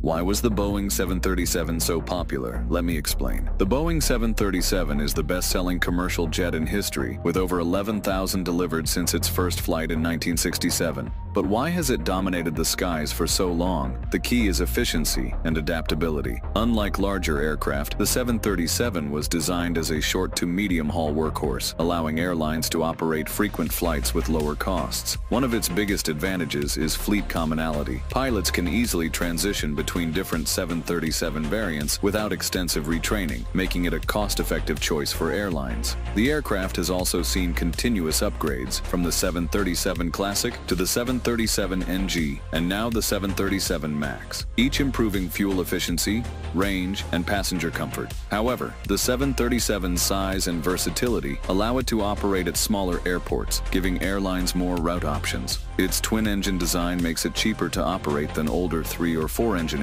Why was the Boeing 737 so popular? Let me explain. The Boeing 737 is the best-selling commercial jet in history, with over 11,000 delivered since its first flight in 1967. But why has it dominated the skies for so long? The key is efficiency and adaptability. Unlike larger aircraft, the 737 was designed as a short to medium-haul workhorse, allowing airlines to operate frequent flights with lower costs. One of its biggest advantages is fleet commonality. Pilots can easily transition between different 737 variants without extensive retraining, making it a cost-effective choice for airlines. The aircraft has also seen continuous upgrades, from the 737 Classic to the 737 NG, and now the 737 MAX, each improving fuel efficiency, range, and passenger comfort. However, the 737's size and versatility allow it to operate at smaller airports, giving airlines more route options. Its twin-engine design makes it cheaper to operate than older three- or four-engine